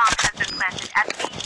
bomb has been planted at B.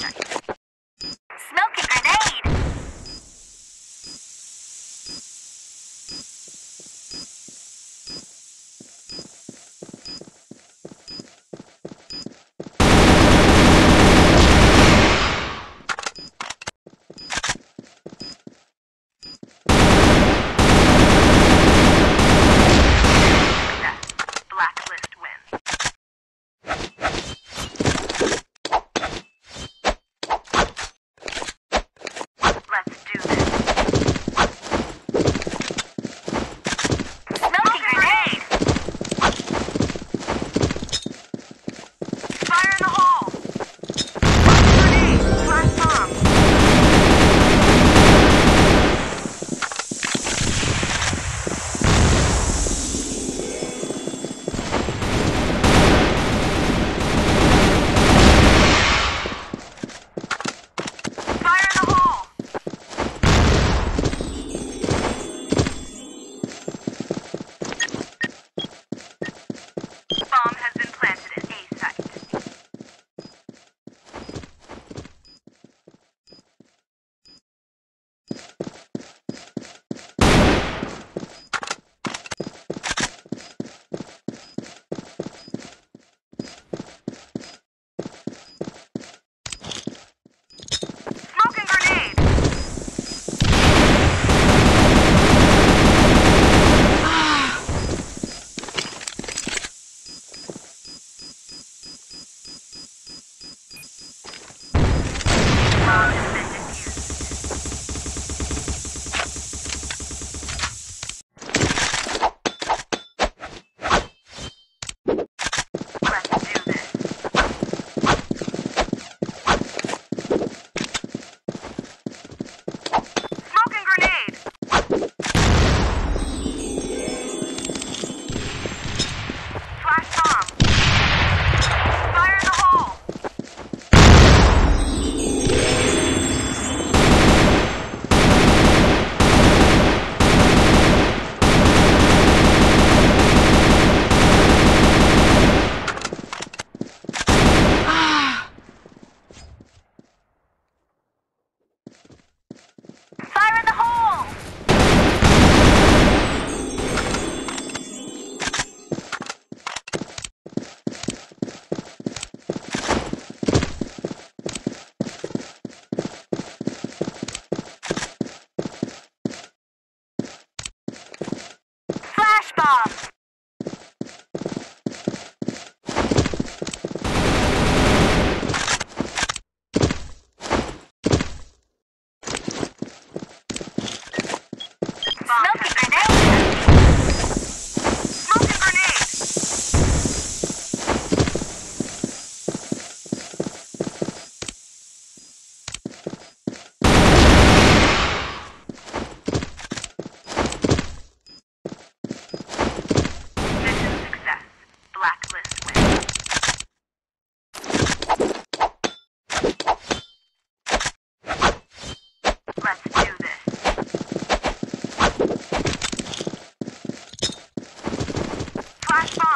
Let's do this. Flashbomb!